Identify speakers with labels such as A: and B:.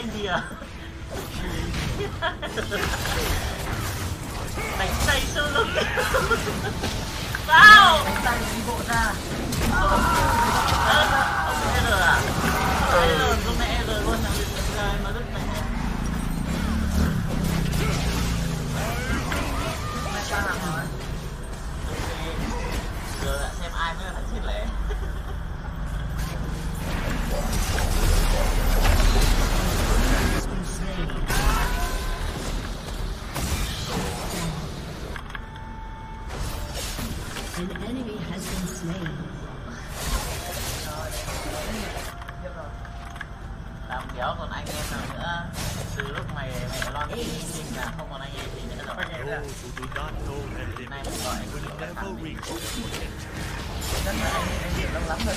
A: idea. đánh tay sơ
B: luôn, wow bộ ra
C: Oh. An enemy has been slain.
A: Làm dở còn anh em nào nữa. Từ lúc mày mày lo đi sinh là không còn anh em gì nữa rồi.
D: Those who
A: Nay
D: limits
A: mình gọi
D: will
A: kiểu là
D: never
A: thằng mình.
D: reach their potential.
B: rất là anh anh nhiều lắm lắm rồi